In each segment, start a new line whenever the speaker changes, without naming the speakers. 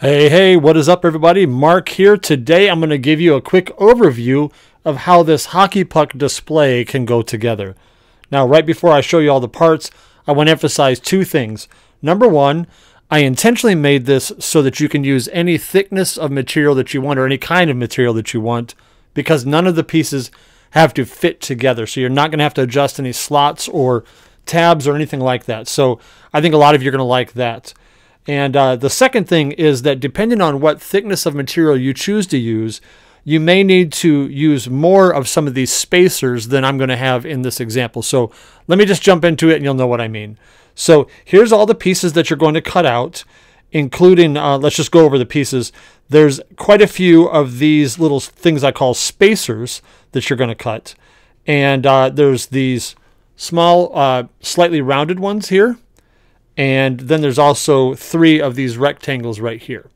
Hey, hey, what is up, everybody? Mark here. Today I'm going to give you a quick overview of how this hockey puck display can go together. Now, right before I show you all the parts, I want to emphasize two things. Number one, I intentionally made this so that you can use any thickness of material that you want or any kind of material that you want because none of the pieces have to fit together. So you're not going to have to adjust any slots or tabs or anything like that. So I think a lot of you are going to like that. And uh, the second thing is that depending on what thickness of material you choose to use, you may need to use more of some of these spacers than I'm going to have in this example. So let me just jump into it and you'll know what I mean. So here's all the pieces that you're going to cut out, including, uh, let's just go over the pieces. There's quite a few of these little things I call spacers that you're going to cut. And uh, there's these small, uh, slightly rounded ones here and then there's also three of these rectangles right here.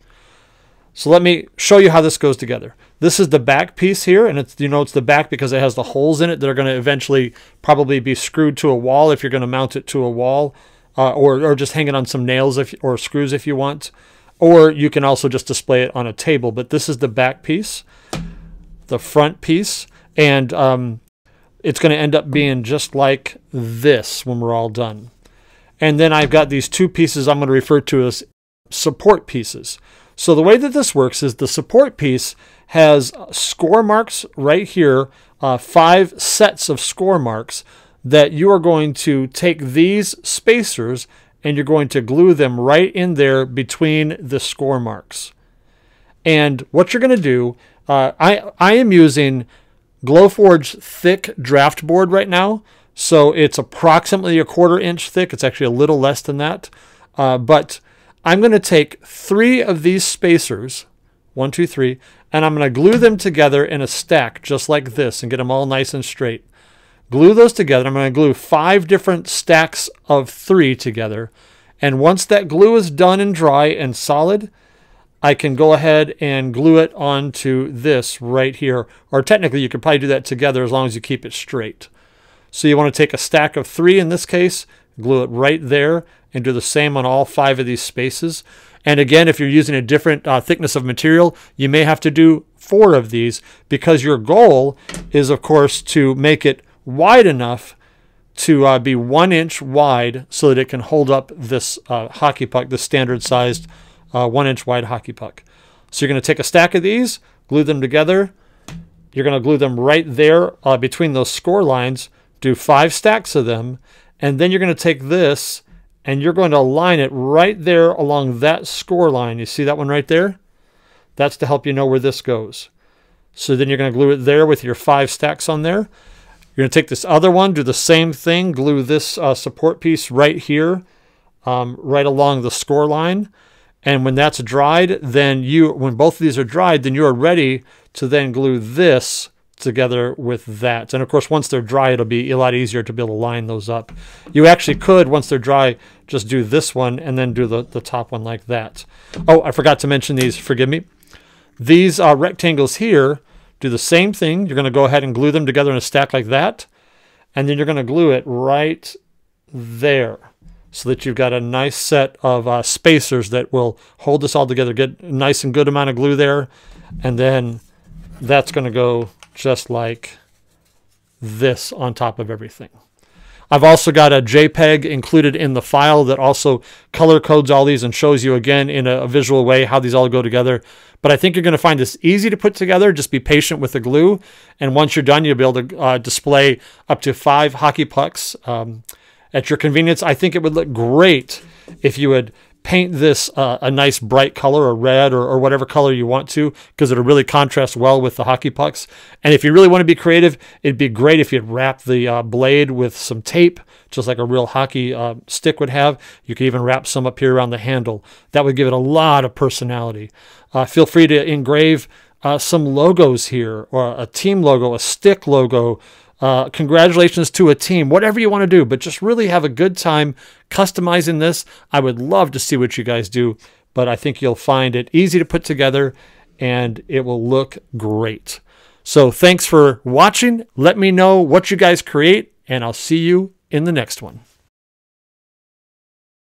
So let me show you how this goes together. This is the back piece here, and it's you know it's the back because it has the holes in it that are going to eventually probably be screwed to a wall if you're going to mount it to a wall, uh, or or just hang it on some nails if or screws if you want, or you can also just display it on a table. But this is the back piece, the front piece, and um, it's going to end up being just like this when we're all done. And then I've got these two pieces I'm going to refer to as support pieces. So the way that this works is the support piece has score marks right here, uh, five sets of score marks that you are going to take these spacers and you're going to glue them right in there between the score marks. And what you're going to do, uh, I, I am using Glowforge thick draft board right now. So it's approximately a quarter inch thick. It's actually a little less than that. Uh, but I'm going to take three of these spacers, one, two, three, and I'm going to glue them together in a stack just like this and get them all nice and straight. Glue those together. I'm going to glue five different stacks of three together. And once that glue is done and dry and solid, I can go ahead and glue it onto this right here. Or technically, you could probably do that together as long as you keep it straight. So you want to take a stack of three in this case, glue it right there, and do the same on all five of these spaces. And again, if you're using a different uh, thickness of material, you may have to do four of these because your goal is, of course, to make it wide enough to uh, be one inch wide so that it can hold up this uh, hockey puck, the standard sized uh, one inch wide hockey puck. So you're going to take a stack of these, glue them together. You're going to glue them right there uh, between those score lines do five stacks of them, and then you're going to take this and you're going to align it right there along that score line. You see that one right there? That's to help you know where this goes. So then you're going to glue it there with your five stacks on there. You're going to take this other one, do the same thing, glue this uh, support piece right here, um, right along the score line. And when that's dried, then you, when both of these are dried, then you are ready to then glue this together with that. And of course, once they're dry, it'll be a lot easier to be able to line those up. You actually could, once they're dry, just do this one and then do the, the top one like that. Oh, I forgot to mention these, forgive me. These uh, rectangles here do the same thing. You're going to go ahead and glue them together in a stack like that. And then you're going to glue it right there so that you've got a nice set of uh, spacers that will hold this all together. Get a nice and good amount of glue there. And then that's going to go just like this on top of everything. I've also got a JPEG included in the file that also color codes all these and shows you again in a, visual way how these all go together. But I think you're going to find this easy to put together. Just be patient with the glue. And once you're done, you'll be able to uh, display up to five hockey pucks um, at your convenience. I think it would look great if you would paint this uh, a nice bright color, a red or, or whatever color you want to, because it'll really contrast well with the hockey pucks. And if you really want to be creative, it'd be great if you'd wrap the uh, blade with some tape, just like a real hockey uh, stick would have. You could even wrap some up here around the handle. That would give it a lot of personality. Uh, feel free to engrave uh, some logos here, or a team logo, a stick logo, uh, congratulations to a team, whatever you want to do, but just really have a good time customizing this. I would love to see what you guys do, but I think you'll find it easy to put together and it will look great. So thanks for watching. Let me know what you guys create, and I'll see you in the next one.